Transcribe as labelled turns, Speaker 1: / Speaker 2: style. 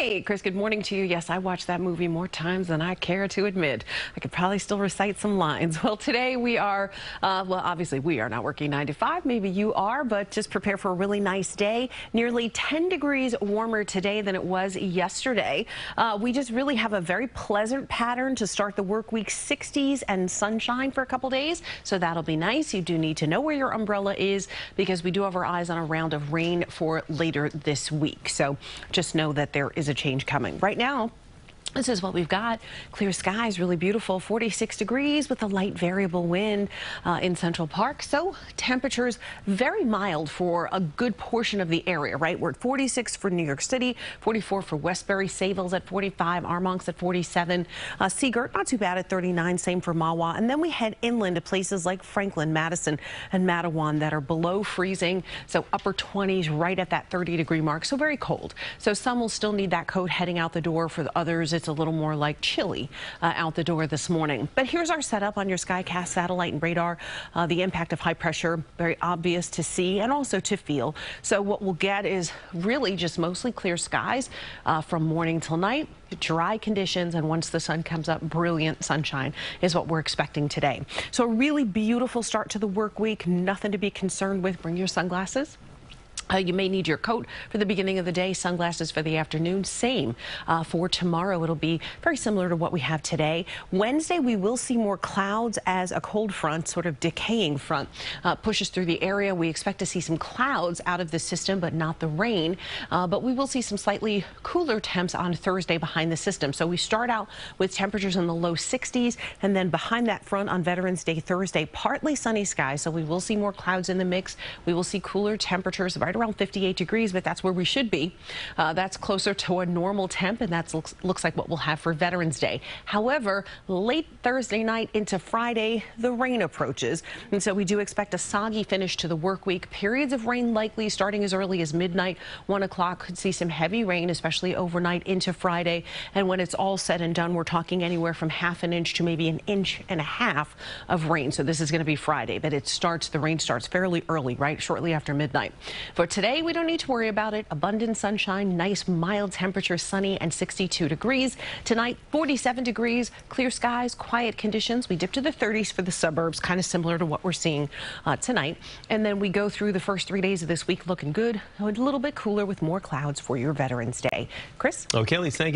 Speaker 1: Hey, Chris, good morning to you. Yes, I watched that movie more times than I care to admit. I could probably still recite some lines. Well, today we are, uh, well, obviously we are not working 9 to 5. Maybe you are, but just prepare for a really nice day. Nearly 10 degrees warmer today than it was yesterday. Uh, we just really have a very pleasant pattern to start the work week 60s and sunshine for a couple days. So that'll be nice. You do need to know where your umbrella is because we do have our eyes on a round of rain for later this week. So just know that there is a change coming. Right now, this is what we've got. Clear skies, really beautiful. 46 degrees with a light variable wind uh, in Central Park. So temperatures very mild for a good portion of the area, right? We're at 46 for New York City, 44 for Westbury, Sayville's at 45, Armonk's at 47, uh, Sea not too bad at 39, same for Mahwah. And then we head inland to places like Franklin, Madison, and Matawan that are below freezing. So upper 20s right at that 30 degree mark. So very cold. So some will still need that coat heading out the door for the others it's a little more like chilly uh, out the door this morning. But here's our setup on your SkyCast satellite and radar. Uh, the impact of high pressure, very obvious to see and also to feel. So what we'll get is really just mostly clear skies uh, from morning till night dry conditions and once the sun comes up brilliant sunshine is what we're expecting today so a really beautiful start to the work week nothing to be concerned with bring your sunglasses uh, you may need your coat for the beginning of the day, sunglasses for the afternoon. Same uh, for tomorrow. It'll be very similar to what we have today. Wednesday, we will see more clouds as a cold front, sort of decaying front, uh, pushes through the area. We expect to see some clouds out of the system, but not the rain. Uh, but we will see some slightly cooler temps on Thursday behind the system. So we start out with temperatures in the low 60s, and then behind that front on Veterans Day Thursday, partly sunny skies. So we will see more clouds in the mix. We will see cooler temperatures right around 58 degrees, but that's where we should be. Uh, that's closer to a normal temp, and that looks, looks like what we'll have for Veterans Day. However, late Thursday night into Friday, the rain approaches, and so we do expect a soggy finish to the work week. Periods of rain likely starting as early as midnight, 1 o'clock. Could see some heavy rain, especially overnight into Friday. And when it's all said and done, we're talking anywhere from half an inch to maybe an inch and a half of rain. So this is going to be Friday, but it starts, the rain starts fairly early, right? Shortly after midnight. For today, we don't need to worry about it. Abundant sunshine, nice mild temperature, sunny and 62 degrees. Tonight, 47 degrees, clear skies, quiet conditions. We dip to the 30s for the suburbs, kind of similar to what we're seeing uh, tonight. And then we go through the first three days of this week looking good, a little bit cooler with more clouds for your Veterans Day. Chris?
Speaker 2: Okay, Kelly, thank you.